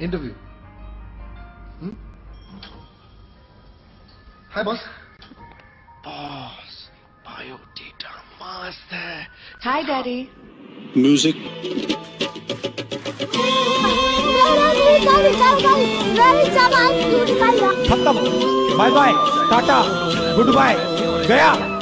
interview. Hmm? Hi, boss. Boss, biodata mast. Hi, daddy. Music. Bye, bye, bye tata goodbye गया